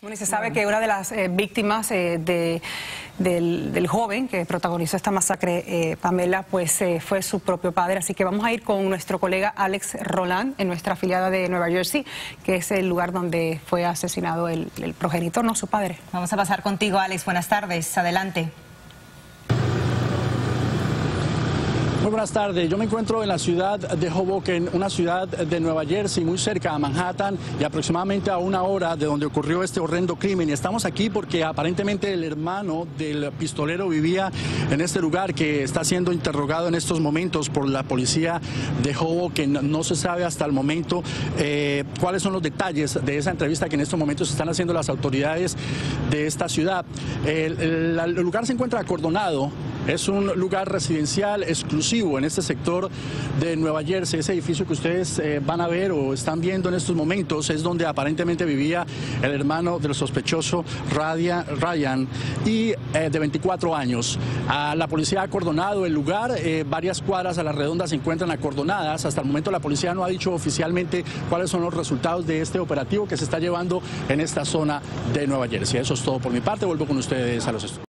Bueno, y se sabe que una de las eh, víctimas eh, de, del, joven que protagonizó esta masacre, eh, Pamela, pues fue su propio padre. Así que vamos a ir con nuestro colega Alex Roland en nuestra afiliada de Nueva Jersey, que es el lugar donde fue asesinado el, el progenitor, no su padre. Vamos a pasar contigo, Alex. Buenas tardes. Adelante. Buenas tardes. Yo me encuentro en la ciudad de Hoboken, una ciudad de Nueva Jersey, muy cerca a Manhattan y aproximadamente a una hora de donde ocurrió este horrendo crimen. Y estamos aquí porque aparentemente el hermano del pistolero vivía en este lugar que está siendo interrogado en estos momentos por la policía de Hoboken. No se sabe hasta el momento eh, cuáles son los detalles de esa entrevista que en estos momentos están haciendo las autoridades de esta ciudad. el, el lugar se encuentra acordonado es un lugar residencial exclusivo en este sector de Nueva Jersey. Ese edificio que ustedes eh, van a ver o están viendo en estos momentos es donde aparentemente vivía el hermano del sospechoso Ryan y eh, de 24 años. la policía ha acordonado el lugar, eh, varias cuadras a la redonda se encuentran acordonadas. Hasta el momento la policía no ha dicho oficialmente cuáles son los resultados de este operativo que se está llevando en esta zona de Nueva Jersey. Eso es todo por mi parte. Vuelvo con ustedes a los estudios.